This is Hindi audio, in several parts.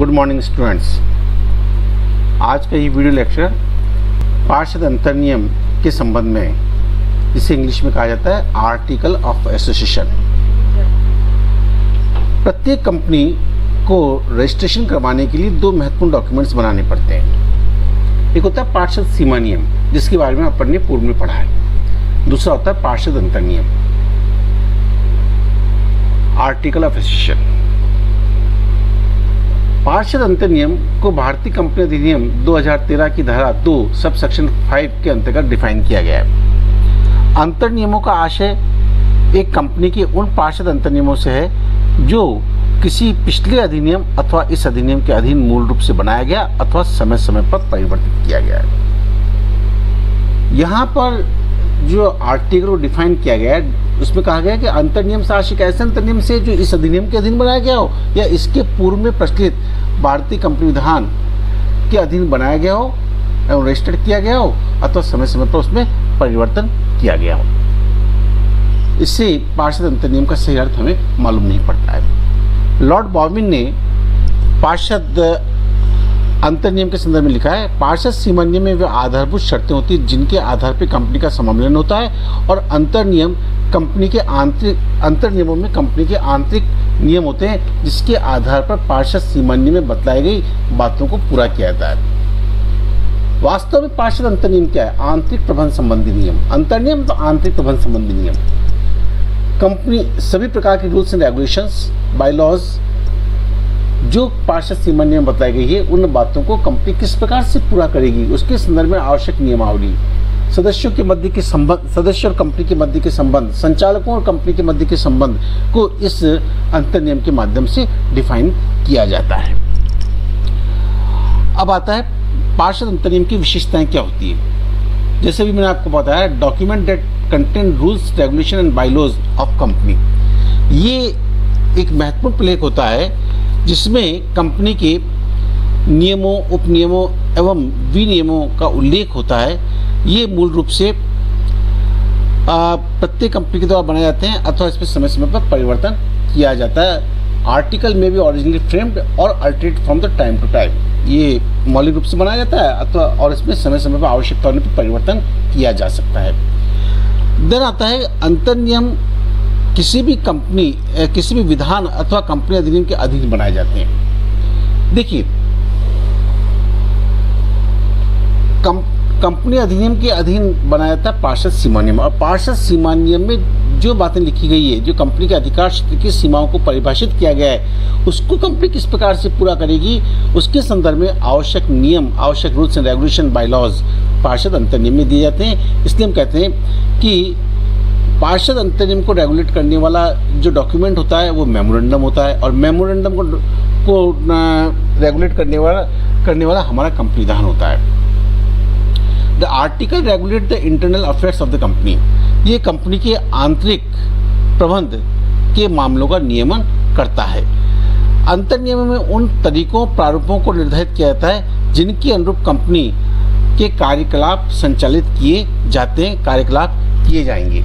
गुड मॉर्निंग स्टूडेंट्स आज का ये वीडियो लेक्चर पार्षद अंतर नियम के संबंध में जिसे इंग्लिश में कहा जाता है आर्टिकल ऑफ़ एसोसिएशन प्रत्येक कंपनी को रजिस्ट्रेशन करवाने के लिए दो महत्वपूर्ण डॉक्यूमेंट्स बनाने पड़ते हैं। एक होता है पार्षद सीमा नियम, जिसके बारे में अपन ने पूर्व में पढ़ा है। दूसरा होता है पार्षद अंतर नियम आर्टिकल ऑफ़ एसोसिएशन पार्षद अंतर नियम को भारतीय कंपनी अधिनियम 2013 की धारा दो, सब सेक्शन फाइव के अंतर्गत डिफाइन किया गया है। अंतर नियमों का आशय एक कंपनी के उन पार्षद अंतर नियमों से है जो किसी पिछले अधिनियम अथवा इस अधिनियम के अधीन मूल रूप से बनाया गया अथवा समय समय पर परिवर्तित किया गया है। यहाँ पर जो आर्टिकल डिफाइन किया गया है, उसमें कहा गया कि अंतर नियम शासिक ऐसे अंतर नियम से जो इस अधिनियम के अधीन बनाया गया हो या इसके पूर्व में प्रचलित भारतीय कंपनी विधान के अधीन बनाया गया हो, एवं रजिस्टर्ड किया गया हो, अथवा समय समय पर उसमें परिवर्तन किया गया हो। इससे पार्षद अंतर नियम का सही अर्थ हमें मालूम नहीं पड़ता है। लॉर्ड बॉबिन ने पार्षद अंतर नियम के संदर्भ में लिखा है, पार्षद सीमा नियम में वे आधारभूत शर्तें होती हैं जिनके आधार पर कंपनी का सम्मेलन होता है, और अंतर नियम कंपनी के आंतरिक, अंतर नियमों में कंपनी के आंतरिक नियम होते हैं, जिसके आधार पर पार्षद सीमा नियम में बतलाई गई बातों को पूरा किया जाता है। वास्तव में पार्षद अंतर नियम क्या है? आंतरिक प्रबंध संबंधी नियम। अंतर नियम तो आंतरिक प्रबंध संबंधी नियम। कंपनी, सभी प्रकार के रूल्स एंड रेगुलेशंस बाईलॉज जो पार्षद सीमा नियम बताई गई है, उन बातों को कंपनी किस प्रकार से पूरा करेगी, उसके संदर्भ में आवश्यक नियमावली। सदस्यों के मध्य के संबंध, सदस्य और कंपनी के मध्य के संबंध, संचालकों और कंपनी के मध्य के संबंध को इस अंतर नियम के माध्यम से डिफाइन किया जाता है। अब आता है पार्षद अंतर नियम की विशेषताएँ क्या होती है? जैसे भी मैंने आपको बताया document that content rules regulation and bylaws of company ये एक महत्वपूर्ण प्लेक होता है, जिसमें कंपनी के नियमों, उपनियमों एवं विनियमों का उल्लेख होता है ये मूल रूप से प्रत्येक कंपनी के द्वारा बनाए जाते हैं अथवा इसमें समय समय पर परिवर्तन किया जाता है। आर्टिकल में भी ओरिजिनली फ्रेम्ड और altered from the time to time ये मौलिक रूप से बनाया जाता है अथवा और इसमें समय समय पर आवश्यकता होने पर परिवर्तन किया जा सकता है। देन आता है अंतर नियम किसी भी कंपनी किसी भी विधान अथवा कंपनी अधिनियम के अधीन बनाए जाते हैं। देखिए कंपनी अधिनियम के अधीन बनाया है पार्षद सीमा नियम और पार्षद सीमा नियम में जो बातें लिखी गई है, जो कंपनी के अधिकार क्षेत्र की सीमाओं को परिभाषित किया गया है, उसको कंपनी किस प्रकार से पूरा करेगी, उसके संदर्भ में आवश्यक नियम, आवश्यक rules and regulation bylaws पार्षद अंतर नियम में दिए जाते हैं। इसलिए हम कहते हैं कि पार्षद अंतर नियम को रेगुलेट करने वाला जो डॉक्यूमेंट होता है, वो मेमोरेंडम होता है। और मेमोरेंडम को को रेगुलेट करने वाला करने वाला हमारा कंपनी विधान होता है। The article regulate the internal affairs of the company ये कंपनी के आंतरिक प्रबंध के मामलों का नियमन करता है। अंतर नियम में उन तरीकों, प्रारूपों को निर्धारित किया जाता है, जिनके अनुरूप कंपनी के कार्यकलाप संचालित किए जाते हैं, कार्यकलाप किए जाएँगे।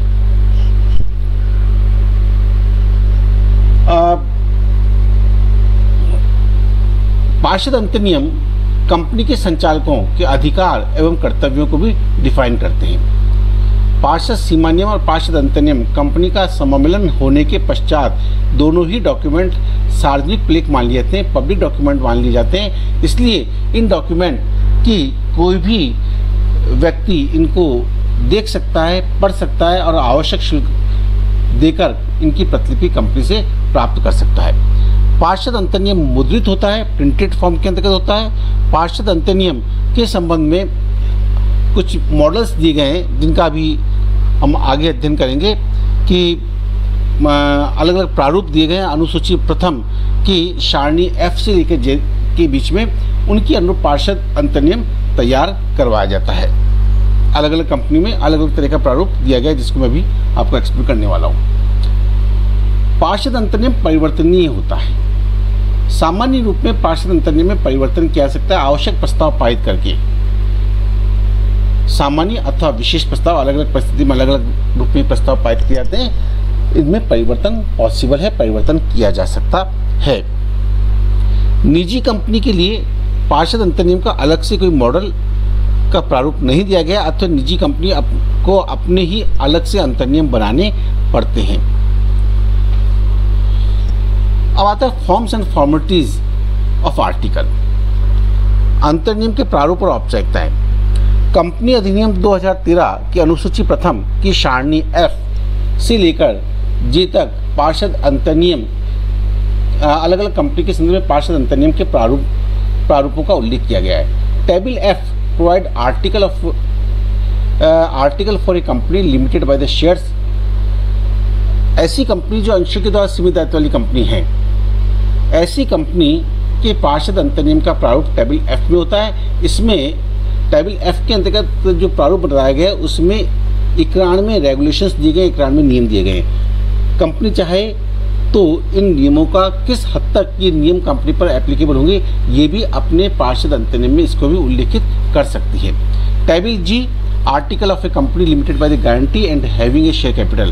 पार्षद अंतर नियम कंपनी के संचालकों के अधिकार एवं कर्तव्यों को भी डिफाइन करते हैं। पार्षद सीमा नियम और पार्षद अंतर नियम कंपनी का सम्मेलन होने के पश्चात दोनों ही डॉक्यूमेंट सार्वजनिक प्लेक मान लिए जाते हैं, पब्लिक डॉक्यूमेंट मान लिए जाते हैं। इसलिए इन डॉक्यूमेंट की कोई भी व्यक्ति इनको देख सकता है, पढ़ सकता है और आवश्यक शुल्क देकर इनकी प्रतिलिपि कंपनी से प्राप्त कर सकता है। पार्षद अंतर नियम मुद्रित होता है प्रिंटेड फॉर्म के अंतर्गत होता है। पार्षद अंतर नियम के संबंध में कुछ मॉडल्स दिए गए हैं, जिनका भी हम आगे अध्ययन करेंगे कि अलग अलग प्रारूप दिए गए हैं। अनुसूची प्रथम की सारणी एफ़ से लेकर जे के बीच में, उनकी अनुरूप पार्षद अंतर नियम तैयार करवाया जाता है। अलग अलग कंपनी में अलग अलग तरह का प्रारूप दिया गया है, जिसको मैं भी आपको एक्सप्लेन करने वाला हूँ। पार्षद अंतरनियम परिवर्तनीय होता है। सामान्य रूप में पार्षद अंतरनियम में परिवर्तन किया जा सकता है, आवश्यक प्रस्ताव पारित करके। सामान्य अथवा विशेष प्रस्ताव अलग अलग परिस्थिति में अलग अलग रूप में प्रस्ताव पारित किए जाते हैं। इनमें परिवर्तन पॉसिबल है, परिवर्तन किया जा सकता है। निजी कंपनी के लिए पार्षद अंतर्नियम का अलग से कोई मॉडल का प्रारूप नहीं दिया गया अथवा निजी कंपनी को अपने ही अलग से अंतर्नियम बनाने पड़ते हैं। अब आता है forms and formalities of article अंतर्नियम के प्रारूप और औपचारिकताएँ। कंपनी अधिनियम 2013 की अनुसूची प्रथम की सारणी एफ़ से लेकर जे तक पार्षद अंतर्नियम अलग अलग कंपनी के संदर्भ में पार्षद अंतर्नियम के प्रारूप, प्रारूपों का उल्लेख किया गया है। Table F provide article of article for a company limited by the shares ऐसी कंपनी जो अंशों के द्वारा सीमित दायित्व वाली कंपनी है। ऐसी कंपनी के पार्षद अंतर्नियम का प्रारूप टेबल एफ़ में होता है। इसमें टेबल एफ़ के अंतर्गत जो प्रारूप बनाया गया है, उसमें इक्यानवे रेगुलेशंस दिए गए, इक्यानवे नियम दिए गए। कंपनी चाहे तो इन नियमों का किस हद तक ये नियम कंपनी पर एप्लीकेबल होंगे, ये भी अपने पार्षद अंतर्नियम में इसको भी उल्लेखित कर सकती है। Table G article of a company limited by the guarantee and having a share capital.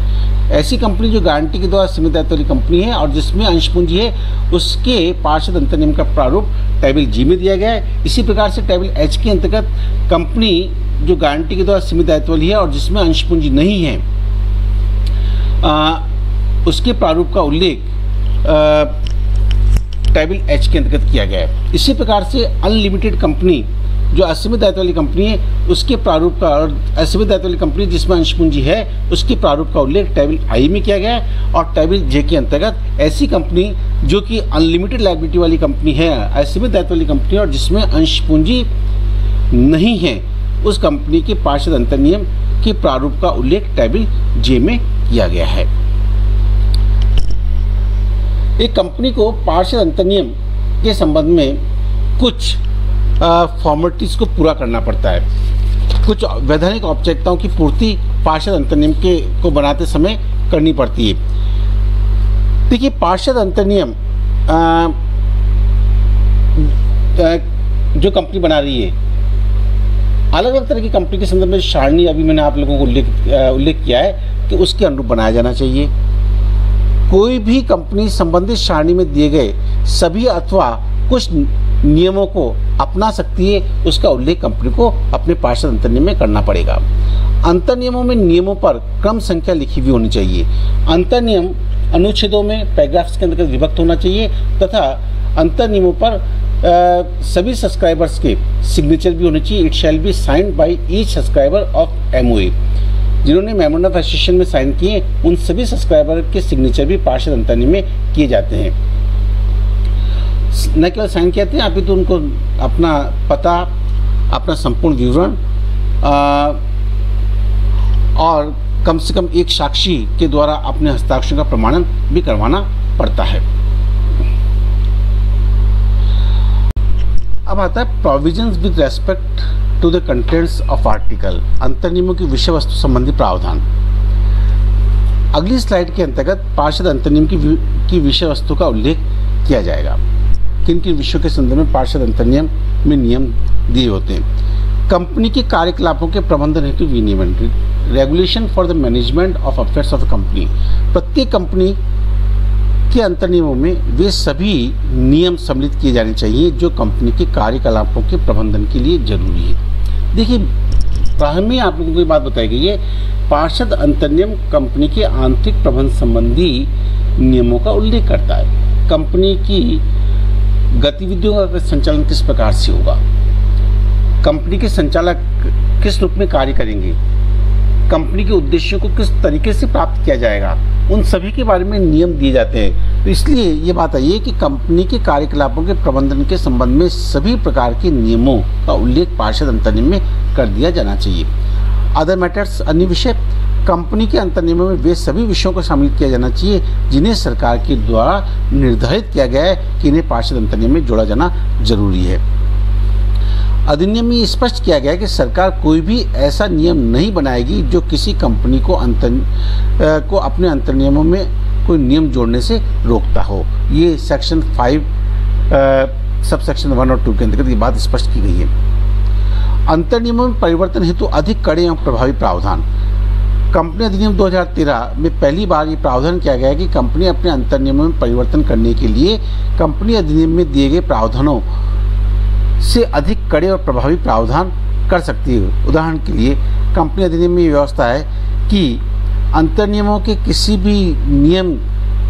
ऐसी कंपनी जो गारंटी के द्वारा सीमित दायित्व वाली कंपनी है और जिसमें अंश पूंजी है उसके पार्षद अंतर्नियम का प्रारूप टेबल जी में दिया गया है। इसी प्रकार से टेबल एच के अंतर्गत कंपनी जो गारंटी के द्वारा सीमित दायित्व वाली है और जिसमें अंश पूंजी नहीं है आ, उसके प्रारूप का उल्लेख टेबल एच के अंतर्गत किया गया है। इसी प्रकार से अनलिमिटेड कंपनी जो असीमित दायित्व वाली कंपनी है, उसके प्रारूप का और असीमित दायित्व वाली कंपनी जिसमें अंश पूंजी है, उसके प्रारूप का उल्लेख टेबल आई में किया गया है और टेबल जे के अंतर्गत ऐसी कंपनी जो कि अनलिमिटेड लाइबिलिटी वाली कंपनी है, असीमित दायित्व वाली कंपनी और जिसमें अंश पूंजी नहीं है, उस कंपनी के पार्षद अंतर्नियम के प्रारूप का उल्लेख टेबल जे में किया गया है। एक कंपनी को पार्षद अंतर्नियम के संबंध में कुछ फॉर्मेलिटीज़ को पूरा करना पड़ता है। कुछ वैधानिक औपचारिकताओं की पूर्ति पार्षद अंतर्नियम के, को बनाते समय करनी पड़ती है। देखिए, पार्षद अंतर्नियम जो कंपनी बना रही है अलग अलग तरह की कंपनी के संदर्भ में सारणी अभी मैंने आप लोगों को उल्लेख उल्लेख किया है कि उसके अनुरूप बनाया जाना चाहिए। कोई भी कंपनी संबंधित सारणी में दिए गए सभी अथवा कुछ नियमों को अपना सकती है उसका उल्लेख कंपनी को अपने पार्षद अंतर नियम में करना पड़ेगा। अंतर नियमों में नियमों पर क्रम संख्या लिखी हुई होनी चाहिए। अंतर नियम अनुच्छेदों में पैराग्राफ्स के अंतर्गत विभक्त होना चाहिए तथा अंतर नियमों पर आ, सभी सब्सक्राइबर्स के सिग्नेचर भी होने चाहिए। It shall be signed by each subscriber of MOA जिन्होंने मेमोरेंडम एसोसिएशन में साइन किए उन सभी सब्सक्राइबर के सिग्नेचर भी पार्षद अंतरनियम में किए जाते हैं। न केवल किए हैं अभी तो उनको अपना पता, अपना संपूर्ण विवरण और कम से कम एक साक्षी के द्वारा अपने हस्ताक्षर का प्रमाणन भी करवाना पड़ता है। अब आता है provisions with respect to the contents of article अंतर्नियमों की विषय वस्तु संबंधी प्रावधान। अगली स्लाइड के अंतर्गत पार्षद अंतर्नियम की विषय वस्तु का उल्लेख किया जाएगा। किन किन विषयों के संदर्भ में पार्षद अंतर्नियम में नियम दिए होते हैं? कंपनी के कार्यकलापों के प्रबंधन हेतु विनियमन regulation for the management of affairs of company प्रत्येक कंपनी के अंतर्नियमों में वे सभी नियम सम्मिलित किए जाने चाहिए जो कंपनी के कार्यकलापों के प्रबंधन के लिए ज़रूरी है। देखिए प्रारंभ में आप लोगों को ये बात बताई गई है, पार्षद अंतर्नियम कंपनी के आंतरिक प्रबंध संबंधी नियमों का उल्लेख करता है। कंपनी की गतिविधियों का संचालन किस प्रकार से होगा? कंपनी के संचालक किस रूप में कार्य करेंगे? कंपनी के उद्देश्यों को किस तरीके से प्राप्त किया जाएगा? उन सभी के बारे में नियम दिए जाते हैं। तो इसलिए ये बात आई है कि कंपनी के कार्यकलापों के प्रबंधन के संबंध में सभी प्रकार के नियमों का उल्लेख पार्षद अंतरिम में कर दिया जाना चाहिए। अदर मैटर्स अन्य विषय? कंपनी के अंतर्नियमों में वे सभी विषयों को शामिल किया जाना चाहिए, जिन्हें सरकार के द्वारा निर्धारित किया गया है कि इन्हें पार्षद अंतर्नियम में जोड़ा जाना ज़रूरी है। अधिनियम में स्पष्ट किया गया है कि सरकार कोई भी ऐसा नियम नहीं बनाएगी जो किसी कंपनी को अंतर को अपने अंतर्नियमों में कोई नियम जोड़ने से रोकता हो। ये section five sub section one और टू के अंतर्गत ये बात स्पष्ट की गई है। अंतर्नियमों में परिवर्तन हेतु अधिक कड़े एवं प्रभावी प्रावधान। कंपनी अधिनियम 2013 में पहली बार ये प्रावधान किया गया कि कंपनी अपने अंतर नियमों में परिवर्तन करने के लिए कंपनी अधिनियम में दिए गए प्रावधानों से अधिक कड़े और प्रभावी प्रावधान कर सकती है। उदाहरण के लिए, कंपनी अधिनियम में व्यवस्था है कि अंतर नियमों के किसी भी नियम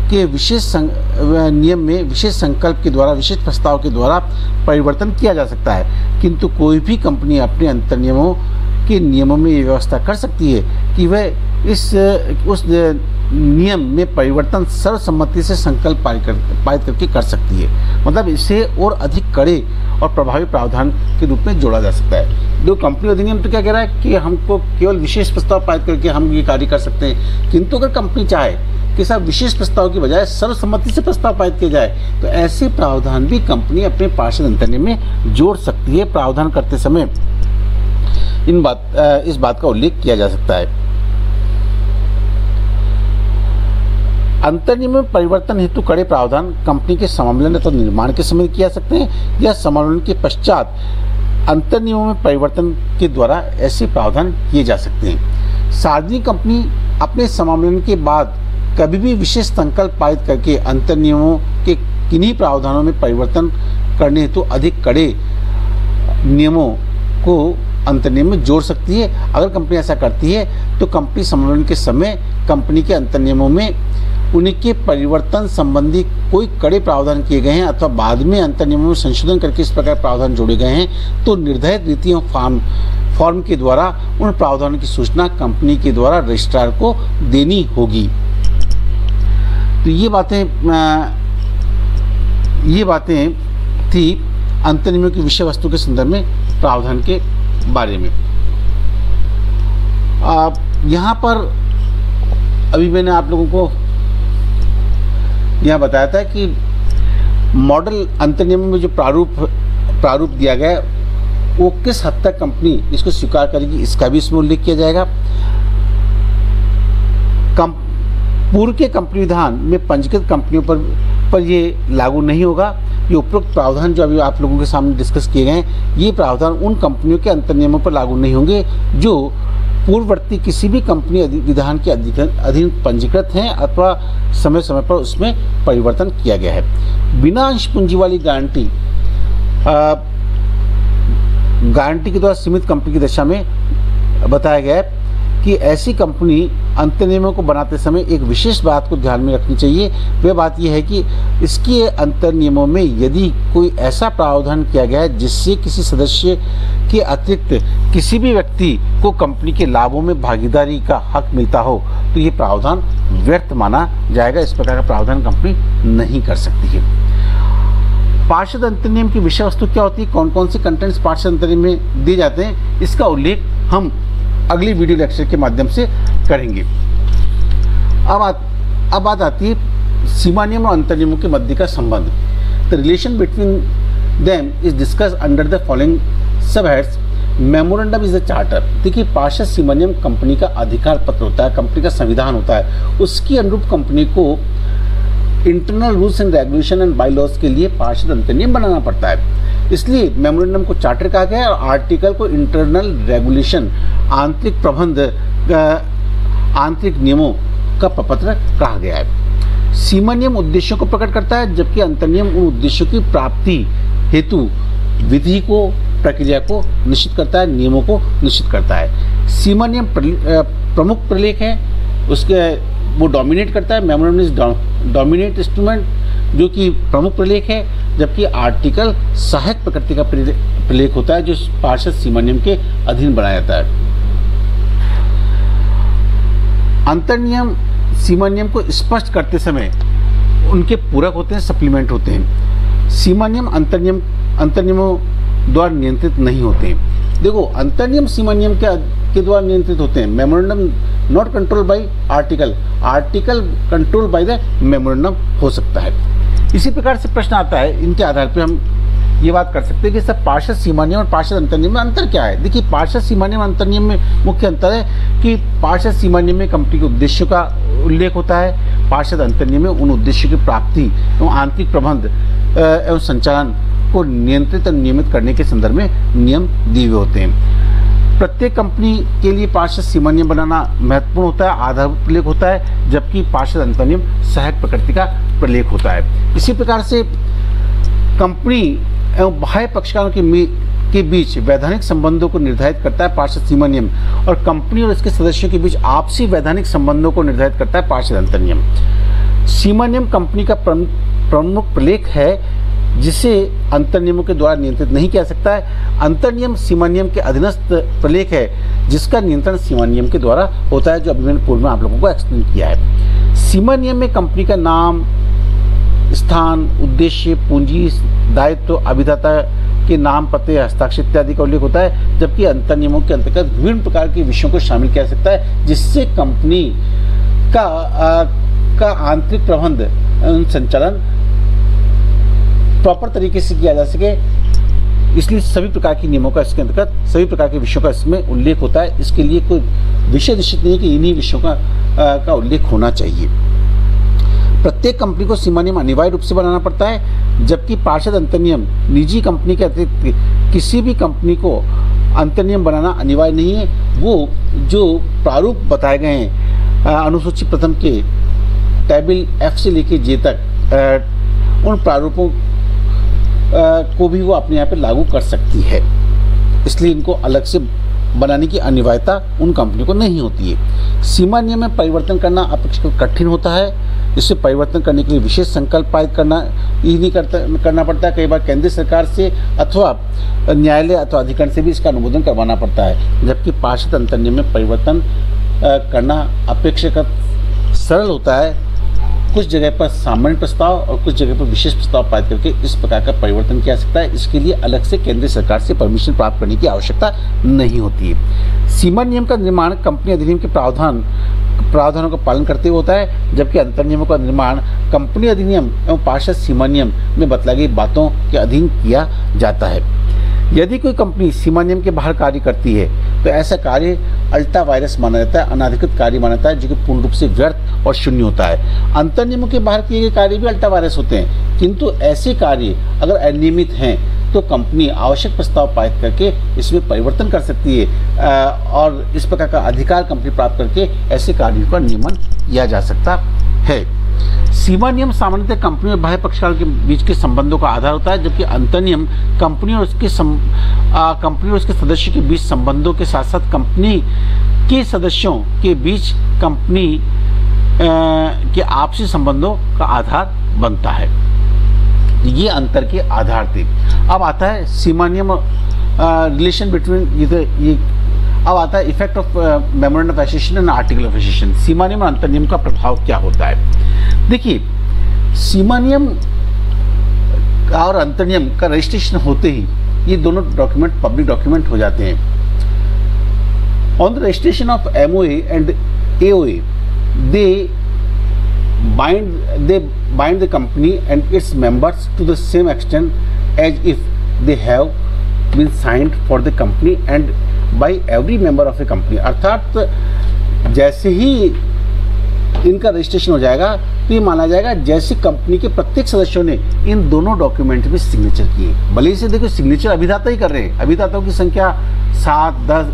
के विशेष नियम में विशेष संकल्प के द्वारा, विशेष प्रस्ताव के द्वारा परिवर्तन किया जा सकता है। किंतु कोई भी कंपनी अपने अंतर नियमों के नियमों में ये व्यवस्था कर सकती है कि वह इस, उस नियम में परिवर्तन सर्वसम्मति से संकल्प पारित कर, पारित करके कर सकती है। मतलब इसे और अधिक कड़े और प्रभावी प्रावधान के रूप में जोड़ा जा सकता है। जो कंपनी अधिनियम तो क्या कह रहा है कि हमको केवल विशेष प्रस्ताव पारित करके हम ये कार्य कर सकते हैं, किंतु अगर कंपनी चाहे कि सब विशेष प्रस्ताव की बजाय सर्वसम्मति से प्रस्ताव पारित किया जाए तो ऐसे प्रावधान भी कंपनी अपने पार्षद अंतरने में जोड़ सकती है प्रावधान करते समय। इन बात इस बात का उल्लेख किया जा सकता है। अंतर्नियम में परिवर्तन हेतु कड़े प्रावधान कंपनी के समामलन अथवा निर्माण के समय किया सकते हैं। या समामलन के पश्चात अंतर्नियमों में परिवर्तन के द्वारा ऐसे प्रावधान किए जा सकते हैं। सार्वजनिक कंपनी अपने समामलन के बाद कभी भी विशेष संकल्प पारित करके अंतर्नियमों के किन्हीं प्रावधानों में परिवर्तन करने हेतु तो अधिक कड़े नियमों को अंतर्नियम में जोड़ सकती है। अगर कंपनी ऐसा करती है तो कंपनी सम्मेलन के समय कंपनी के अंतर्नियमों में उनके परिवर्तन संबंधी कोई कड़े प्रावधान किए गए हैं अथवा बाद में अंतर्नियमों में संशोधन करके इस प्रकार प्रावधान जोड़े गए हैं तो निर्धारित नीतियों, फॉर्म फॉर्म के द्वारा, उन प्रावधानों की सूचना कंपनी के द्वारा रजिस्ट्रार को देनी होगी। तो ये बातें ये बातें थी अंतर्नियमों की विषय वस्तु के संदर्भ में प्रावधान के बारे में। आप यहाँ पर अभी मैंने आप लोगों को यह बताया था कि मॉडल अंतर्नियम में जो प्रारूप प्रारूप दिया गया, वो किस हद तक कंपनी इसको स्वीकार करेगी, इसका भी इसमें उल्लेख किया जाएगा। कम, पूर्व के कंपनी विधान में पंजीकृत कंपनियों पर पर ये लागू नहीं होगा। ये उपरोक्त प्रावधान जो अभी आप लोगों के सामने डिस्कस किए गए हैं, ये प्रावधान उन कंपनियों के अंतर्नियमों पर लागू नहीं होंगे जो पूर्ववर्ती किसी भी कंपनी विधान के अधीन पंजीकृत हैं अथवा समय समय पर उसमें परिवर्तन किया गया है। बिना अंश पूंजी वाली गारंटी गारंटी के द्वारा सीमित कंपनी की दशा में बताया गया है कि ऐसी कंपनी अंतर्नियमों को बनाते समय एक विशेष बात को ध्यान में रखनी चाहिए। वह बात यह है कि इसके अंतर नियमों में यदि कोई ऐसा प्रावधान किया गया है जिससे किसी सदस्य के अतिरिक्त किसी भी व्यक्ति को कंपनी के लाभों में भागीदारी का हक मिलता हो तो ये प्रावधान व्यर्थ माना जाएगा। इस प्रकार का प्रावधान कंपनी नहीं कर सकती है। पार्षद अंतर्नियम की विषय वस्तु क्या होती है? कौन कौन से कंटेंट्स पार्षद अंतर्नियम में दिए जाते हैं? इसका उल्लेख हम अगली वीडियो लेक्चर के माध्यम से करेंगे। अब आ, अब बात आती है सीमा नियम और अंतर नियमों के मध्य का संबंध। The relation between them is discuss under the following sub heads memorandum is the charter देखिए पार्षद सीमा नियम कंपनी का अधिकार पत्र होता है कंपनी का संविधान होता है। उसके अनुरूप कंपनी को internal rules and regulation and bylaws के लिए पार्षद अंतर्नियम बनाना पड़ता है। इसलिए मेमोरेंडम को चार्टर कहा गया है और आर्टिकल को इंटरनल रेगुलेशन आंतरिक प्रबंध आंतरिक नियमों का प्रपत्र कहा गया है। सीमा नियम उद्देश्यों को प्रकट करता है, जबकि अंतर्नियम उन उद्देश्यों की प्राप्ति हेतु विधि को, प्रक्रिया को निश्चित करता है, नियमों को निश्चित करता है। सीमा नियम प्रमुख प्रलेख है, उसके, वो डोमिनेट करता है मेमोरेंडम इज़ डोमिनेट इंस्ट्रूमेंट जो कि प्रमुख प्रलेख है, जबकि आर्टिकल सहायक प्रकृति का प्रलेख होता है, जो पार्षद सीमा नियम के अधीन बनाया जाता है। अंतर नियम सीमा नियम को स्पष्ट करते समय उनके पूरक होते हैं सप्लीमेंट होते हैं। सीमा नियम अंतर नियम अंतर नियमों द्वारा नियंत्रित नहीं होते हैं। देखो अंतर नियम सीमा नियम के के द्वारा नियंत्रित होते हैं? Memorandum not control by article article control by the memorandum हो सकता है। इसी प्रकार से प्रश्न आता है, इनके आधार पर हम ये बात कर सकते हैं कि सर पार्षद सीमा नियम और पार्षद अंतरनियम में अंतर क्या है? देखिए पार्षद सीमा नियम अंतरनियम में मुख्य अंतर है कि पार्षद सीमा नियम में कंपनी के उद्देश्यों का उल्लेख होता है पार्षद अंतरनियम में उन उद्देश्यों की प्राप्ति एवं आंतरिक प्रबंध एवं संचालन को नियंत्रित और नियमित करने के संदर्भ में नियम दिए होते हैं। प्रत्येक कंपनी के लिए पार्षद सीमा नियम बनाना महत्वपूर्ण होता है, आधार प्रलेख होता है, जबकि पार्षद अंतर्नियम सहायक प्रकृति का प्रलेख होता है। इसी प्रकार से कंपनी एवं बाह्य पक्षकारों के के बीच वैधानिक संबंधों को निर्धारित करता है पार्षद सीमा नियम और कंपनी और इसके सदस्यों के बीच आपसी वैधानिक संबंधों को निर्धारित करता है पार्षद अंतर्नियम सीमा नियम कंपनी का प्रमुख प्रलेख है, जिसे अंतर नियमों के द्वारा नियंत्रित नहीं किया सकता है। अंतर नियम सीमा नियम के अधीनस्थ प्रलेख है, जिसका नियंत्रण सीमा नियम के द्वारा होता है, जो अभी मैंने पूर्व में आप लोगों को एक्सप्लेन किया है। सीमा नियम में कंपनी का नाम स्थान उद्देश्य पूंजी दायित्व अभिदाता के नाम पते हस्ताक्षर इत्यादि का उल्लेख होता है जबकि अंतर नियमों के अंतर्गत विभिन्न प्रकार के विषयों को शामिल किया जा सकता है जिससे कंपनी का आ, का आंतरिक प्रबंध संचालन प्रॉपर तरीके से किया जा सके। इसलिए सभी प्रकार के नियमों का इसके अंतर्गत सभी प्रकार के विषयों का इसमें उल्लेख होता है। इसके लिए कोई विषय निश्चित नहीं कि इन्हीं विषयों का आ, का उल्लेख होना चाहिए। प्रत्येक कंपनी को सीमा नियम अनिवार्य रूप से बनाना पड़ता है, जबकि पार्षद अंतरनियम, निजी कंपनी के अतिरिक्त किसी भी कंपनी को अंतरनियम बनाना अनिवार्य नहीं है। वो जो प्रारूप बताए गए हैं अनुसूची प्रथम के टेबल एफ़ से लेके जे तक उन प्रारूपों को भी वो अपने यहाँ पे लागू कर सकती है। इसलिए इनको अलग से बनाने की अनिवार्यता उन कंपनियों को नहीं होती है। सीमा नियम में परिवर्तन करना अपेक्षाकृत कठिन होता है। इसे परिवर्तन करने के लिए विशेष संकल्प पारित करना ही नहीं करता, करना पड़ता है। कई बार केंद्र सरकार से अथवा न्यायालय अथवा अधिकरण से भी इसका अनुमोदन करवाना पड़ता है, जबकि पार्षद अंतर नियम में परिवर्तन करना अपेक्षाकृत सरल होता है। कुछ जगह पर सामान्य प्रस्ताव और कुछ जगह पर विशेष प्रस्ताव पारित करके इस प्रकार का परिवर्तन किया जा सकता है। इसके लिए अलग से केंद्र सरकार से परमिशन प्राप्त करने की आवश्यकता नहीं होती है। सीमा नियम का निर्माण कंपनी अधिनियम के प्रावधान प्रावधानों का पालन करते हुए होता है, जबकि अंतर नियमों का निर्माण कंपनी अधिनियम एवं पार्षद सीमा नियम में बतलाई गई बातों के अधीन किया जाता है। यदि कोई कंपनी सीमा नियम के बाहर कार्य करती है तो ऐसा कार्य अल्टा वायरस माना जाता है अनाधिकृत कार्य माना जाता है जो कि पूर्ण रूप से व्यर्थ और शून्य होता है। अंतर नियमों के बाहर किए गए कार्य भी अल्टा वायरस होते हैं, किंतु ऐसे कार्य अगर अनियमित हैं तो कंपनी आवश्यक प्रस्ताव पारित करके इसमें परिवर्तन कर सकती है और इस प्रकार का अधिकार कंपनी प्राप्त करके ऐसे कार्यों का नियमन किया जा सकता है। सीमा नियम सामान्यतः कंपनी और बाह्य पक्षकारों के बीच के संबंधों का आधार होता है, जबकि अंतर नियम कंपनी और उसके कंपनी और उसके सदस्यों के बीच संबंधों के साथ साथ कंपनी के सदस्यों के बीच कंपनी के आपसी संबंधों का आधार बनता है। ये अंतर के आधार थे। अब आता है सीमा नियम रिलेशन बिटवीन ये अब आता है effect of memorandum of association and article of association सीमा नियम और अंतर नियम का प्रभाव क्या होता है? देखिए सीमा नियम और अंतर नियम का रजिस्ट्रेशन होते ही ये दोनों डॉक्यूमेंट पब्लिक डॉक्यूमेंट हो जाते हैं। On the registration of MOA and AOA they bind they bind the company and its members to the same extent as if they have been signed for the company and by every member of a company अर्थात जैसे ही इनका रजिस्ट्रेशन हो जाएगा तो ये माना जाएगा जैसे कंपनी के प्रत्येक सदस्यों ने इन दोनों डॉक्यूमेंट में सिग्नेचर किए। भले से देखो सिग्नेचर अभिदाता ही कर रहे हैं। अभिदाताओं की संख्या सात, दस,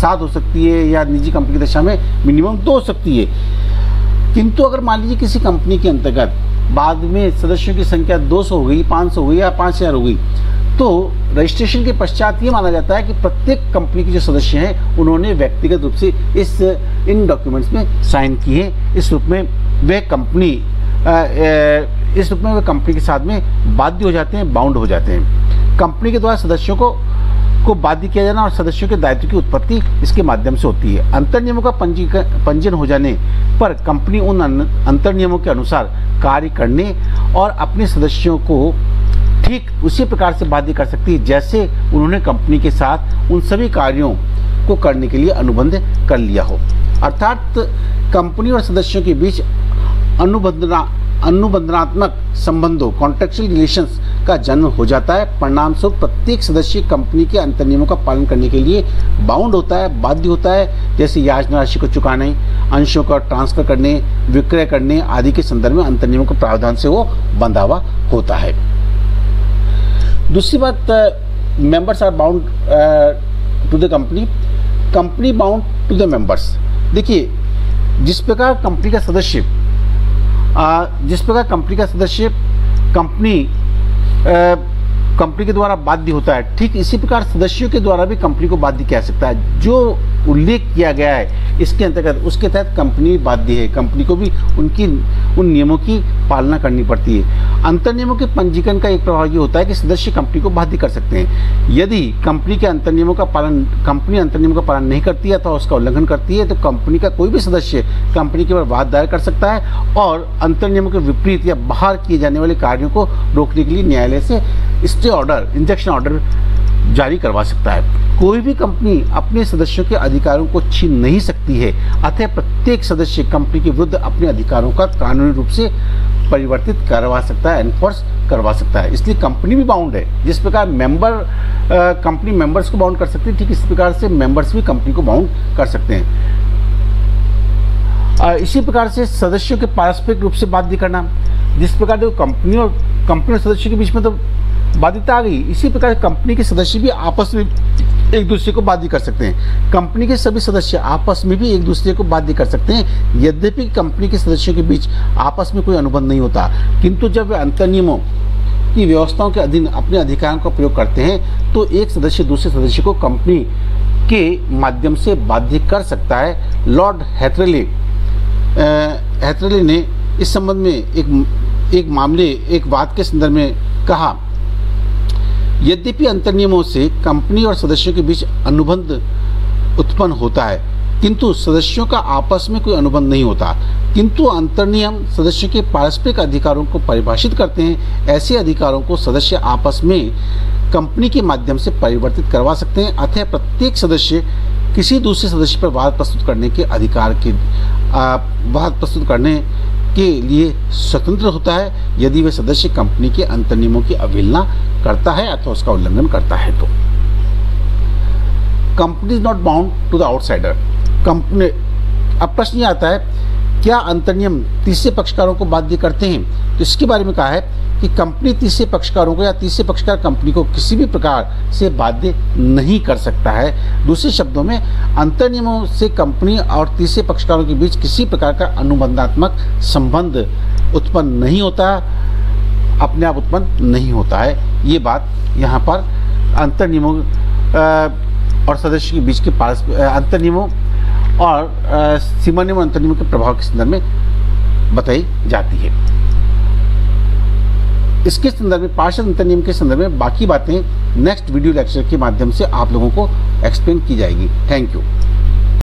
सात हो सकती है या निजी कंपनी की दशा में मिनिमम दो हो सकती है। किंतु अगर मान लीजिए किसी कंपनी के अंतर्गत बाद में सदस्यों की संख्या 200 हो गई 500 हो गई या 5000 हो गई तो रजिस्ट्रेशन के पश्चात ये माना जाता है कि प्रत्येक कंपनी के जो सदस्य हैं, उन्होंने व्यक्तिगत रूप से इस, इन डॉक्यूमेंट्स में साइन किए इस रूप में वे कंपनी इस रूप में वे कंपनी के साथ में बाध्य हो जाते हैं बाउंड हो जाते हैं। कंपनी के द्वारा सदस्यों को को बाध्य किया जाना और सदस्यों के दायित्व की उत्पत्ति इसके माध्यम से होती है। अंतर नियमों का, पंजीयन हो जाने पर कंपनी उन अंतर नियमों के अनुसार कार्य करने और अपने सदस्यों को ठीक उसी प्रकार से बाध्य कर सकती है, जैसे उन्होंने कंपनी के साथ उन सभी कार्यों को करने के लिए अनुबंध कर लिया हो। अर्थात कंपनी और सदस्यों के बीच अनुबंधना, अनुबंधनात्मक संबंधों कॉन्ट्रेक्चुअल रिलेशंस का जन्म हो जाता है। परिणाम स्वरूप प्रत्येक सदस्य कंपनी के अंतर नियमों का पालन करने के लिए बाउंड होता है, बाध्य होता है। जैसे याजना राशि को चुकाने, अंशों का ट्रांसफ़र करने, विक्रय करने आदि के संदर्भ में अंतर नियमों के प्रावधान से वो बंधा हुआ होता है। दूसरी बात members are bound to the company company bound to the members देखिए, जिस प्रकार कंपनी का सदस्य जिस प्रकार कंपनी का सदस्य, कंपनी कंपनी के द्वारा बाध्य होता है। ठीक इसी प्रकार सदस्यों के द्वारा भी कंपनी को बाध्य किया सकता है। जो उल्लेख किया गया है। इसके अंतर्गत, उसके तहत कंपनी बाध्य है। कंपनी को भी उनकी, उन नियमों की पालना करनी पड़ती है। अंतर नियमों के पंजीकरण का एक प्रभाव ये होता है कि सदस्य कंपनी को बाध्य कर सकते हैं। यदि कंपनी के अंतर नियमों का पालन, कंपनी अंतर नियमों का पालन नहीं करती है तो उसका उल्लंघन करती है तो कंपनी का कोई भी सदस्य कंपनी के ऊपर वाद दायर कर सकता है और अंतर नियमों के विपरीत या बाहर किए जाने वाले कार्यों को रोकने के लिए न्यायालय से स्टे ऑर्डर, इंजेक्शन ऑर्डर जारी करवा सकता है। कोई भी कंपनी अपने सदस्यों के अधिकारों को छीन नहीं सकती है, अतः प्रत्येक सदस्य कंपनी के विरुद्ध अपने अधिकारों का कानूनी रूप से परिवर्तित करवा सकता है एनफोर्स करवा सकता है। इसलिए कंपनी भी बाउंड है। जिस प्रकार मेंबर कंपनी मेंबर्स को बाउंड कर सकती है, ठीक इस प्रकार से मेंबर्स भी कंपनी को बाउंड कर सकते हैं। इसी प्रकार से सदस्यों के पारस्परिक रूप से बाध्य करना। जिस प्रकार देखो कंपनी और कंपनी और सदस्यों के बीच में तो बाध्यता आ गई। इसी प्रकार कंपनी के सदस्य भी आपस में एक दूसरे को बाध्य कर सकते हैं। कंपनी के सभी सदस्य आपस में भी एक दूसरे को बाध्य कर सकते हैं। यद्यपि कंपनी के सदस्यों के बीच आपस में कोई अनुबंध नहीं होता, किंतु जब वे अंतर नियमों की व्यवस्थाओं के अधीन अपने अधिकारों का प्रयोग करते हैं तो एक सदस्य दूसरे सदस्य को कंपनी के माध्यम से बाध्य कर सकता है। लॉर्ड हैथरली हैथरली ने इस संबंध में एक एक मामले, एक बात के संदर्भ में कहा यद्यपि अंतर नियमों से कंपनी और सदस्यों के बीच अनुबंध उत्पन्न होता है, किंतु सदस्यों का आपस में कोई अनुबंध नहीं होता। किंतु अंतर नियम सदस्यों के पारस्परिक अधिकारों को परिभाषित करते हैं, ऐसे अधिकारों को सदस्य आपस में कंपनी के माध्यम से परिवर्तित करवा सकते हैं, अतः प्रत्येक सदस्य किसी दूसरे सदस्य पर वाद प्रस्तुत करने के अधिकार के वाद प्रस्तुत करने के लिए स्वतंत्र होता है, यदि वह सदस्य कंपनी के अंतर नियमों की अवहेलना करता है अथवा उसका उल्लंघन करता है तो। Company is not bound to the outsider company अब प्रश्न ये आता है, क्या अंतर नियम तीसरे पक्षकारों को बाध्य करते हैं? तो इसके बारे में कहा है कि कंपनी तीसरे पक्षकारों को या तीसरे पक्षकार कंपनी को किसी भी प्रकार से बाध्य नहीं कर सकता है। दूसरे शब्दों में अंतर नियमों से कंपनी और तीसरे पक्षकारों के बीच किसी प्रकार का अनुबंधात्मक संबंध उत्पन्न नहीं होता, अपने आप उत्पन्न नहीं होता है। ये बात यहाँ पर अंतर नियमों और सदस्य के बीच के पास अंतर नियमों और सीमा नियम अंतर नियमों के प्रभाव के संदर्भ में बताई जाती है। इसके संदर्भ में, पार्षद अंतर नियम के संदर्भ में बाकी बातें नेक्स्ट वीडियो लेक्चर के माध्यम से आप लोगों को एक्सप्लेन की जाएगी। Thank you